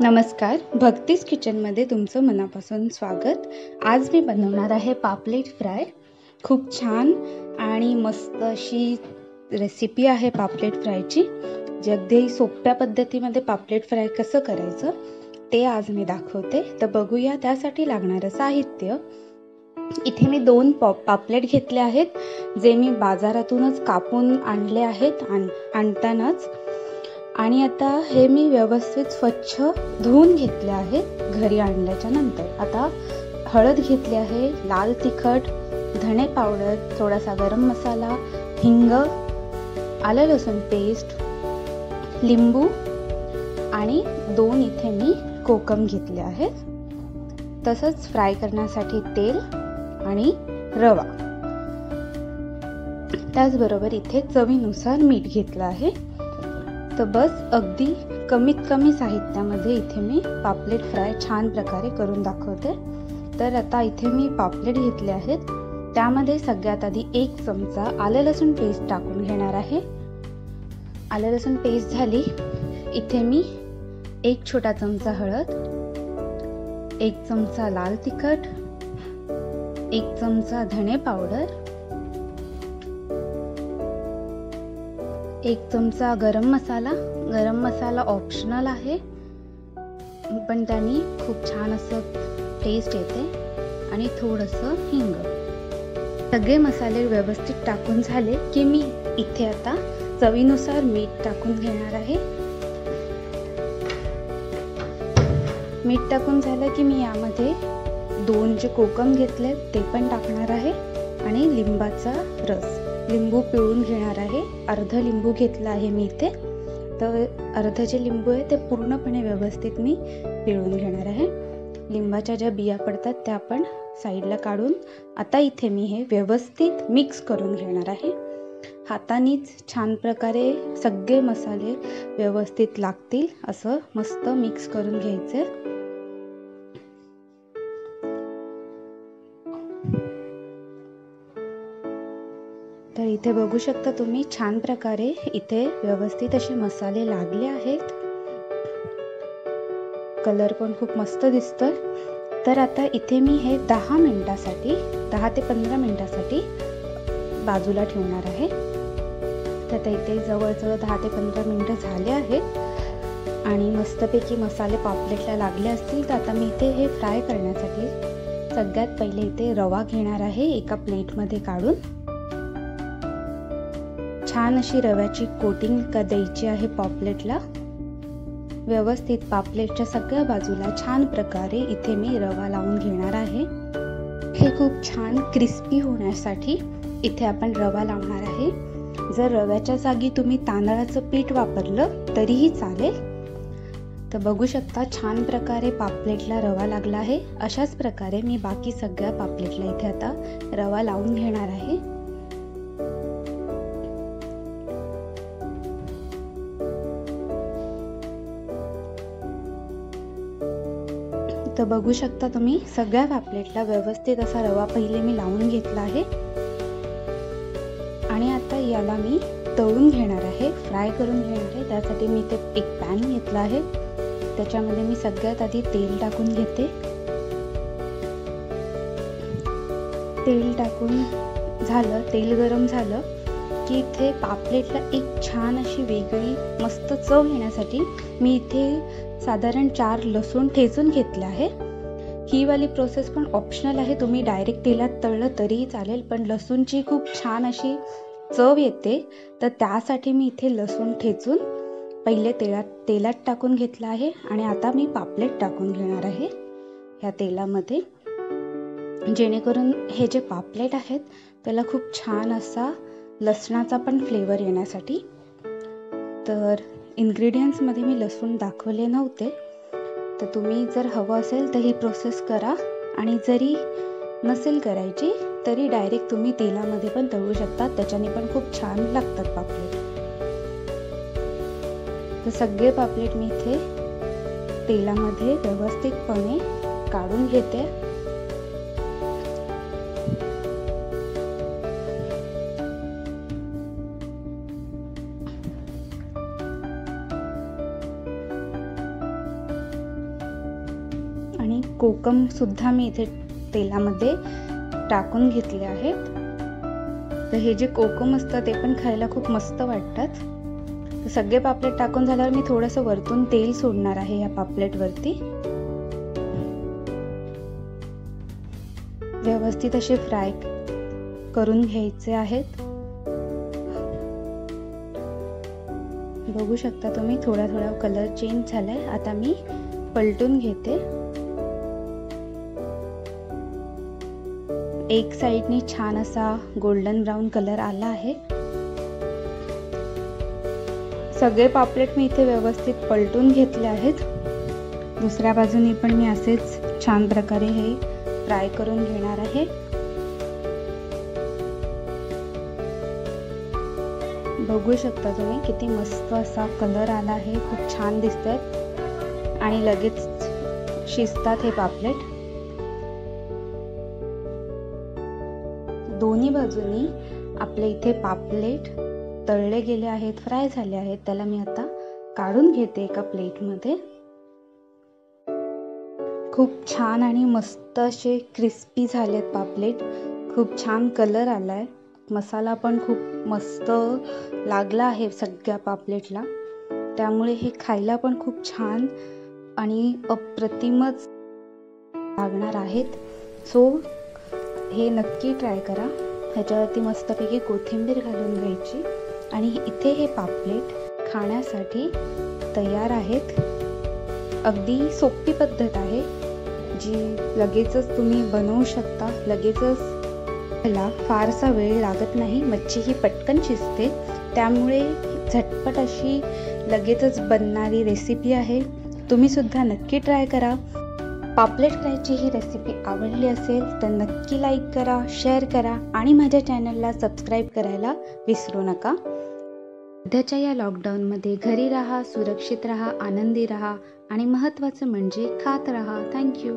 नमस्कार भक्तीस किचनमध्ये तुमचं मनापासून स्वागत. आज मी बनवणार आहे पापलेट फ्राय. खूप छान आणि मस्त अशी रेसिपी आहे पापलेट फ्रायची. जी अगदी सोप्या पद्धतीमध्ये पापलेट फ्राय कसं करायचं ते आज मी दाखवते. तर बघूया त्यासाठी लागणारं साहित्य. इथे मी दोन पॉप पापलेट घेतले आहेत जे मी बाजारातूनच कापून आणले आहेत आण आणतानाच. आणि आता हे मी व्यवस्थित स्वच्छ धुवून घेतले आहेत घरी आणल्याच्या नंतर. आता हळद घेतली आहे लाल तिखट धणे पावडर थोडासा गरम मसाला हिंग आलं लसूण पेस्ट लिंबू आणि दोन इथे मी कोकम घेतले आहे. तसंच फ्राय करण्यासाठी तेल आणि रवा. त्याचबरोबर इथे चवीनुसार मीठ घेतलं आहे. तर बस अगदी कमीत कमी साहित्यामध्ये इथे मी पापलेट फ्राय छान प्रकारे करून दाखवते. तर आता इथे मी पापलेट घेतले आहेत. त्यामध्ये सगळ्यात आधी एक चमचा आलं लसूण पेस्ट टाकून घेणार आहे. आलं लसूण पेस्ट झाली. इथे मी एक छोटा चमचा हळद एक चमचा लाल तिखट एक चमचा धणे पावडर एक चमचा गरम मसाला. गरम मसाला ऑप्शनल आहे. पण त्याने खूप छान असं टेस्ट येते. आणि थोडंसं हिंग. सगळे मसाले व्यवस्थित टाकून झाले की मी इथे आता चवीनुसार मीठ टाकून घेणार आहे. मीठ टाकून झालं की मी यामध्ये दोन जे कोकम घेतले ते पण टाकणार आहे. आणि लिंबाचा रस. लिंबू पिळून घेणार आहे. अर्ध लिंबू घेतला आहे मी इथे. तर अर्ध जे लिंबू आहे ते पूर्णपणे व्यवस्थित मी पिळून घेणार आहे. लिंबाच्या ज्या बिया पडतात त्या आपण साईडला काढून आता इथे मी हे व्यवस्थित मिक्स करून घेणार आहे. हातानेच छान प्रकारे सगळे मसाले व्यवस्थित लागतील असं मस्त मिक्स करून घ्यायचं. इथे बघू शकता तुम्ही छान प्रकारे इथे व्यवस्थित असे मसाले लागले आहेत. कलर पण खूप मस्त दिसतोय. तर आता इथे मी हे दहा मिनिटासाठी दहा ते पंधरा मिनिटासाठी बाजूला ठेवणार आहे. तर आता इथे जवळजवळ दहा ते पंधरा मिनटं झाले आहेत. आणि मस्तपैकी मसाले पापलेटला लागले असतील तर आता मी इथे हे फ्राय करण्यासाठी सगळ्यात पहिले इथे रवा घेणार आहे एका प्लेटमध्ये काढून. छान अशी रव्याची कोटिंग का द्यायची आहे पॉपलेटला. व्यवस्थित पापलेटच्या सगळ्या बाजूला छान प्रकारे इथे मी रवा लावून घेणार आहे. हे खूप छान क्रिस्पी होण्यासाठी इथे आपण रवा लावणार आहे. जर रव्याच्या जागी तुम्ही तांदळाचं पीठ वापरलं तरीही चालेल. तर बघू शकता छान प्रकारे पापलेटला रवा लागला आहे. अशाच प्रकारे मी बाकी सगळ्या पापलेटला इथे आता रवा लावून घेणार आहे. तर बघू शकता तुम्ही सगळ्या पापलेटला व्यवस्थित असा रवा पहिले मी लावून घेतला आहे. आणि आता याला मी तळून घेणार आहे फ्राय करून घेणार आहे. त्यासाठी मी ते एक पॅन घेतला आहे. त्याच्यामध्ये मी सगळ्यात आधी तेल टाकून घेते. तेल टाकून झालं तेल गरम झालं की इथे पापलेटला एक छान अशी वेगळी मस्त चव येण्यासाठी मी इथे साधारण चार लसूण ठेचून घेतलं आहे. ही वाली प्रोसेस पण ऑप्शनल आहे. तुम्ही डायरेक्ट तेलात तळलं तरीही चालेल पण लसूणची खूप छान अशी चव येते. तर त्यासाठी मी इथे लसूण ठेचून पहिले तेलात तेलात टाकून घेतलं आहे आणि आता मी पापलेट टाकून घेणार आहे ह्या तेलामध्ये. जेणेकरून हे जे पापलेट आहेत त्याला खूप छान असा लसणाचा पण फ्लेवर येण्यासाठी. तर इन्ग्रेडियंट्समध्ये मी लसूण दाखवले नव्हते. तर तुम्ही जर हवं असेल तर ही प्रोसेस करा. आणि जरी नसेल करायची तरी डायरेक्ट तुम्ही तेलामध्ये पण तळू शकता. त्याच्याने पण खूप छान लागतात पापलेट. तर सगळे पापलेट मी इथे तेलामध्ये व्यवस्थितपणे काढून घेते. आणि कोकमसुद्धा मी इथे तेलामध्ये टाकून घेतले आहेत. तर हे जे कोकम असतं ते पण खायला खूप मस्त वाटतात. तर सगळे पापलेट टाकून झाल्यावर मी थोडंसं वरतून तेल सोडणार आहे या पापलेटवरती. व्यवस्थित असे फ्राय करून घ्यायचे आहेत. बघू शकता तुम्ही थोडा थोडा कलर चेंज झालाय. आता मी पलटून घेते. एक साईडनी छान असा गोल्डन ब्राऊन कलर आला आहे. सगळे पापलेट मी इथे व्यवस्थित पलटून घेतले आहेत. दुसऱ्या बाजूनी पण मी असेच छान प्रकारे हे फ्राय करून घेणार आहे. बघू शकता तुम्ही किती मस्त असा कलर आला आहे. खूप छान दिसत आहेत आणि लगेच शिजतात हे पापलेट. दोन्ही बाजूनी आपले इथे पापलेट तळले गेले आहेत फ्राय झाले आहेत. त्याला मी आता काढून घेते एका प्लेटमध्ये. खूप छान आणि मस्त असे क्रिस्पी झालेत पापलेट. खूप छान कलर आलाय. मसाला पण खूप मस्त लागला आहे सगळ्या पापलेटला. त्यामुळे हे खायला पण खूप छान आणि अप्रतिमच लागणार आहेत. सो हे नक्की ट्राय करा. ह्याच्यावरती मस्तपैकी कोथिंबीर घालून घ्यायची आणि इथे हे पापलेट खाण्यासाठी तयार आहेत. अगदी सोपी पद्धत आहे. जी लगेचच तुम्ही बनवू शकता. लगेचच ला फारसा वेळ लागत नाही. मच्छी ही पटकन शिजते. त्यामुळे झटपट अशी लगेचच बनणारी रेसिपी आहे. तुम्ही सुद्धा नक्की ट्राय करा. पापलेट फ्रायची ही रेसिपी आवडली असेल तर नक्की लाईक करा शेअर करा आणि माझ्या चॅनलला सबस्क्राईब करायला विसरू नका. सध्याच्या या लॉकडाऊनमध्ये घरी राहा सुरक्षित राहा आनंदी राहा आणि महत्त्वाचं म्हणजे खात राहा. थँक्यू